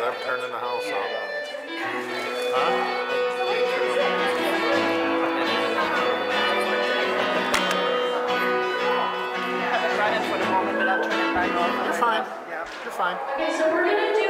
Stop turning the house yeah. on. Huh? You're fine. Yeah. You're fine. Okay, so we're gonna do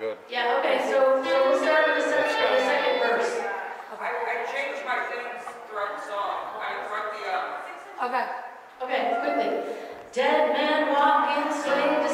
good. Yeah, okay, so, so we'll start with the second, the second verse. Okay. I, I changed my things throughout the song. I brought the... Uh... Okay. Okay, quickly. Dead men walking, slaves